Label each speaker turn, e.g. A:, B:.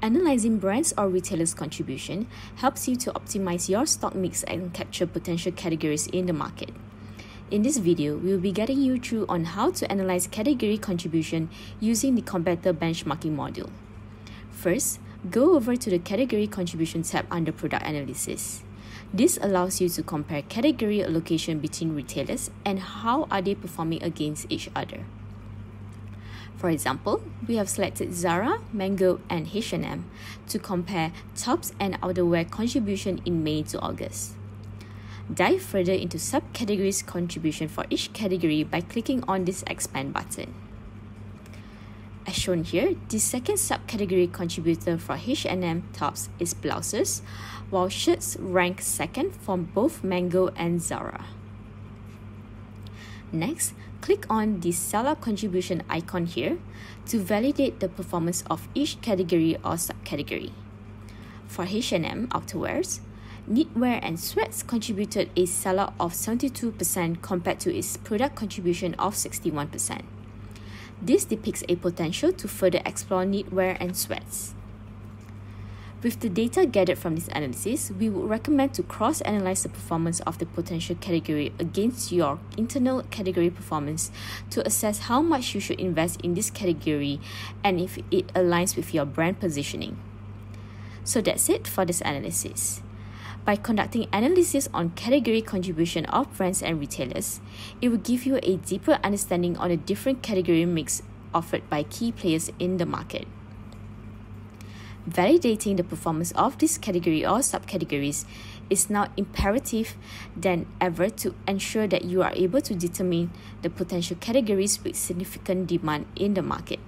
A: Analyzing brands or retailers' contribution helps you to optimize your stock mix and capture potential categories in the market. In this video, we will be guiding you through on how to analyze category contribution using the competitor benchmarking module. First, go over to the category contribution tab under product analysis. This allows you to compare category allocation between retailers and how are they performing against each other. For example, we have selected Zara, Mango, and H&M to compare tops and outerwear contribution in May to August. Dive further into subcategories contribution for each category by clicking on this expand button. As shown here, the second subcategory contributor for H&M tops is blouses, while shirts rank second for both Mango and Zara. Next, click on the sellout contribution icon here to validate the performance of each category or subcategory. For H&M outerwears, knitwear and sweats contributed a sellout of 72% compared to its product contribution of 61%. This depicts a potential to further explore knitwear and sweats. With the data gathered from this analysis, we would recommend to cross-analyze the performance of the potential category against your internal category performance to assess how much you should invest in this category and if it aligns with your brand positioning. So that's it for this analysis. By conducting analysis on category contribution of brands and retailers, it will give you a deeper understanding on the different category mix offered by key players in the market. Validating the performance of this category or subcategories is now imperative than ever to ensure that you are able to determine the potential categories with significant demand in the market.